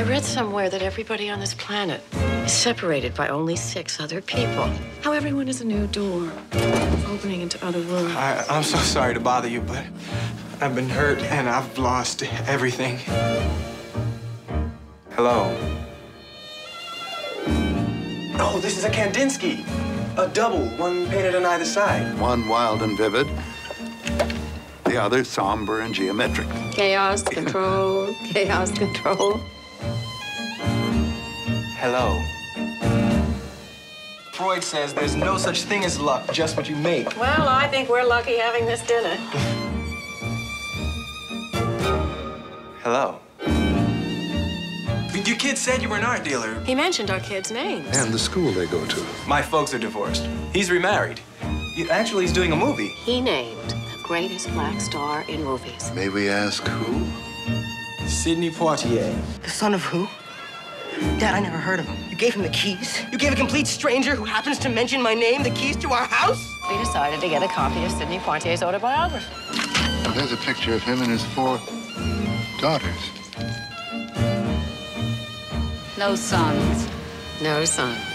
I read somewhere that everybody on this planet is separated by only six other people. How everyone is a new door, opening into other worlds. I, I'm so sorry to bother you, but I've been hurt and I've lost everything. Hello. Oh, this is a Kandinsky. A double, one painted on either side. One wild and vivid, the other somber and geometric. Chaos, control, chaos, control. Hello. Freud says there's no such thing as luck, just what you make. Well, I think we're lucky having this dinner. Hello. Your kid said you were an art dealer. He mentioned our kids' names. And the school they go to. My folks are divorced. He's remarried. He- actually, he's doing a movie. He named the greatest black star in movies. May we ask who? Sidney Poitier. The son of who? Dad, I never heard of him. You gave him the keys? You gave a complete stranger who happens to mention my name the keys to our house? We decided to get a copy of Sidney Poitier's autobiography. Well, there's a picture of him and his four daughters. No sons. No son.